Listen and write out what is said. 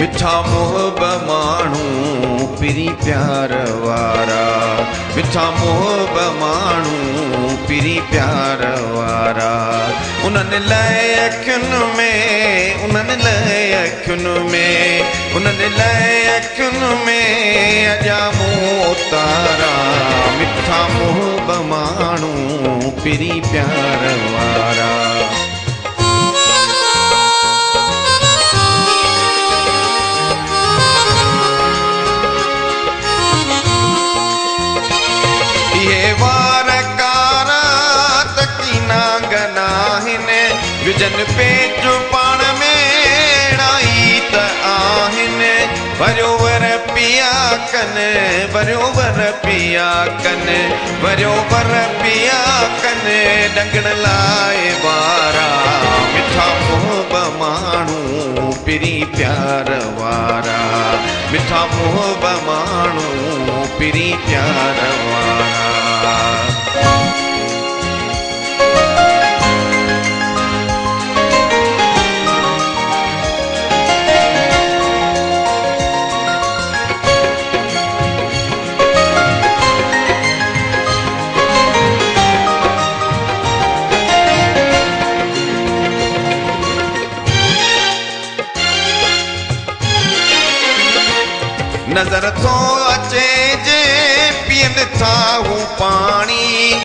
मिठा मोह माण्हू पिरी प्यार वारा। मिठा मोह माण्हू पिरी प्यार वारा। उन्हनि लाइ अखियुनि में उन्हनि लाइ अखियुनि में। उन्हनि लाइ अखियुनि में अॼा मोह तारा मिठा मोह माण्हू पिरी प्यार विजन पेच पाण में अहिड़ाई त आहिनि बरोबर पिया कनि बरोबर पिया कनि बरोबर पिया कनि डंगण लाइ वारा मिठा मोहब माण्हू पिरी प्यार वारा मिठा मोहब माण्हू पिरी प्यार वारा नज़र तो अचे जे पीअनि था हू पाणी।